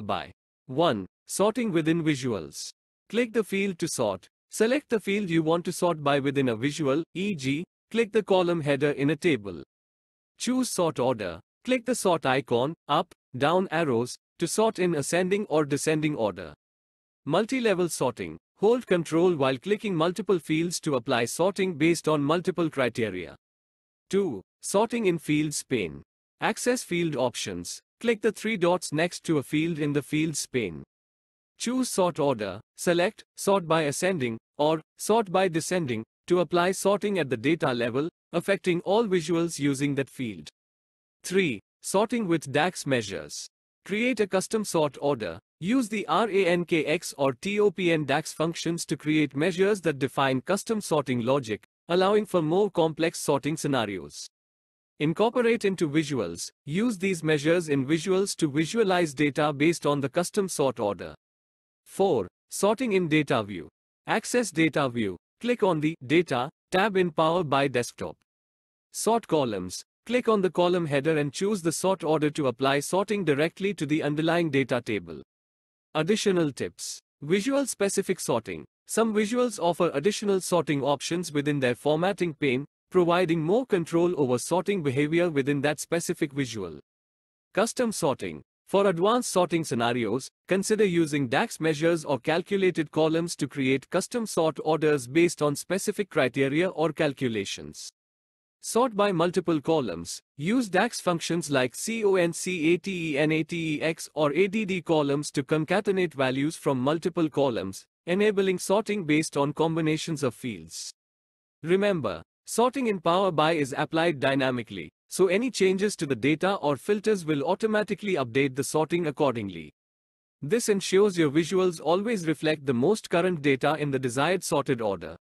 by 1. Sorting within visuals. Click the field to sort. Select the field you want to sort by within a visual, e.g., click the column header in a table. Choose sort order. Click the sort icon, up, down arrows, to sort in ascending or descending order. Multi-level sorting. Hold Ctrl while clicking multiple fields to apply sorting based on multiple criteria. 2. Sorting in Fields pane. Access field options. Click the three dots next to a field in the Fields pane. Choose Sort Order, select Sort by Ascending or Sort by Descending to apply sorting at the data level, affecting all visuals using that field. 3. Sorting with DAX measures. Create a custom sort order. Use the RANKX or TOPN DAX functions to create measures that define custom sorting logic, allowing for more complex sorting scenarios. Incorporate into visuals. Use these measures in visuals to visualize data based on the custom sort order. 4. Sorting in Data View. Access Data View. Click on the Data tab in Power BI Desktop. Sort columns. Click on the column header and choose the sort order to apply sorting directly to the underlying data table. Additional tips. Visual specific sorting. Some visuals offer additional sorting options within their formatting pane, providing more control over sorting behavior within that specific visual. Custom sorting. For advanced sorting scenarios, consider using DAX measures or calculated columns to create custom sort orders based on specific criteria or calculations. Sort by multiple columns. Use DAX functions like CONCATENATEX or ADD columns to concatenate values from multiple columns, enabling sorting based on combinations of fields. Remember, sorting in Power BI is applied dynamically, so any changes to the data or filters will automatically update the sorting accordingly. This ensures your visuals always reflect the most current data in the desired sorted order.